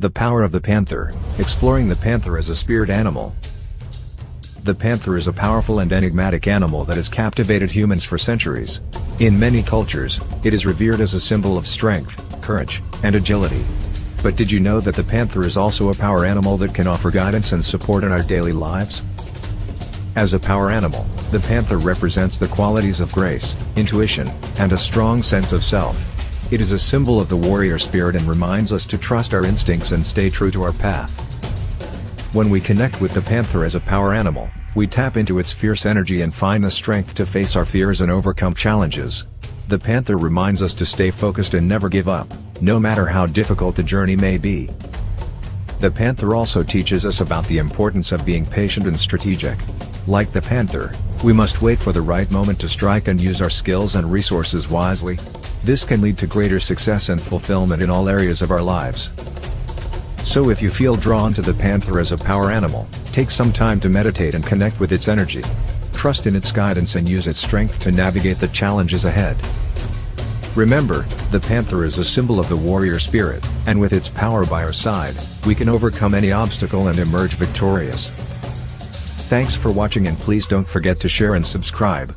The power of the panther, exploring the panther as a spirit animal. The panther is a powerful and enigmatic animal that has captivated humans for centuries. In many cultures, it is revered as a symbol of strength, courage, and agility. But did you know that the panther is also a power animal that can offer guidance and support in our daily lives? As a power animal, the panther represents the qualities of grace, intuition, and a strong sense of self. It is a symbol of the warrior spirit and reminds us to trust our instincts and stay true to our path. When we connect with the panther as a power animal, we tap into its fierce energy and find the strength to face our fears and overcome challenges. The panther reminds us to stay focused and never give up, no matter how difficult the journey may be. The panther also teaches us about the importance of being patient and strategic. Like the panther, we must wait for the right moment to strike and use our skills and resources wisely. This can lead to greater success and fulfillment in all areas of our lives. So if you feel drawn to the panther as a power animal, take some time to meditate and connect with its energy. Trust in its guidance and use its strength to navigate the challenges ahead. Remember, the panther is a symbol of the warrior spirit, and with its power by our side, we can overcome any obstacle and emerge victorious. Thanks for watching and please don't forget to share and subscribe.